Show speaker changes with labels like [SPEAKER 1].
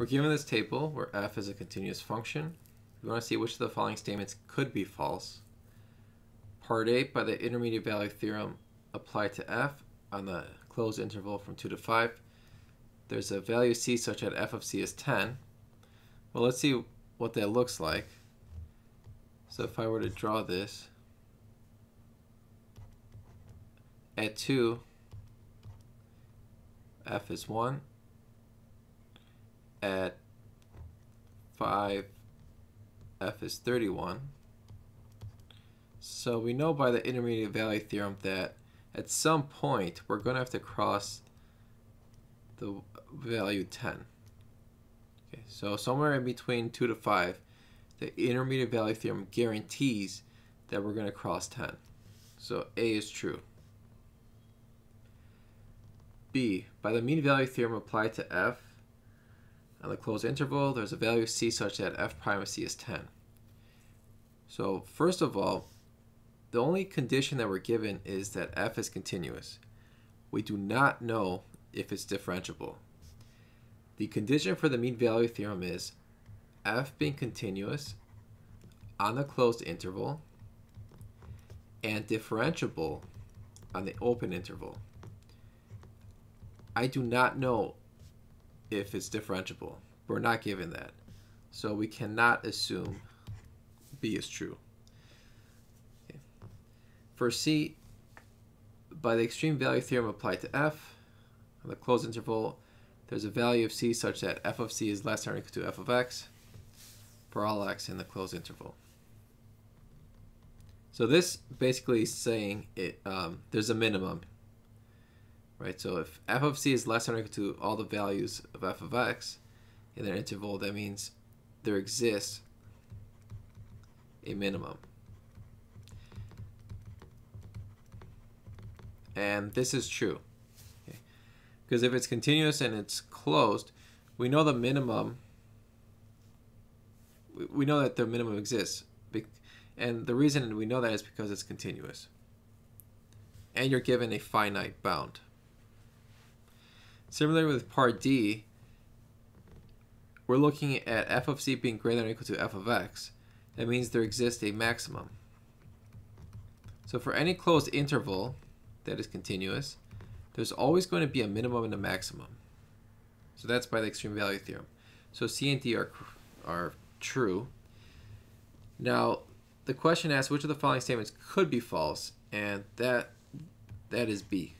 [SPEAKER 1] We're given this table where f is a continuous function. We want to see which of the following statements could be false. Part A, by the intermediate value theorem applied to f on the closed interval from 2 to 5, there's a value c such that f of c is 10. Well, let's see what that looks like. So if I were to draw this, at 2, f is 1. At 5, f is 31. So we know by the intermediate value theorem that at some point we're going to have to cross the value 10. Okay, so somewhere in between 2 to 5, the intermediate value theorem guarantees that we're going to cross 10. So A is true. B, by the mean value theorem applied to f on the closed interval, there's a value c such that f prime of c is 10. So first of all, the only condition that we're given is that f is continuous. We do not know if it's differentiable. The condition for the mean value theorem is f being continuous on the closed interval and differentiable on the open interval. I do not know if it's differentiable. We're not given that. So we cannot assume B is true. Okay. For C, by the extreme value theorem applied to f, on the closed interval, there's a value of c such that f of c is less than or equal to f of x for all x in the closed interval. So this basically is saying it um, there's a minimum, right? So if f of c is less than or equal to all the values of f of x in an interval, that means there exists a minimum. And this is true. Because if it's continuous and it's closed, we know the minimum, we know that the minimum exists. And the reason we know that is because it's continuous. And you're given a finite bound. Similarly with part D, we're looking at f of c being greater than or equal to f of x. That means there exists a maximum. So for any closed interval that is continuous, there's always going to be a minimum and a maximum. So that's by the extreme value theorem. So C and D are, are true. Now, the question asks which of the following statements could be false, and that that is B.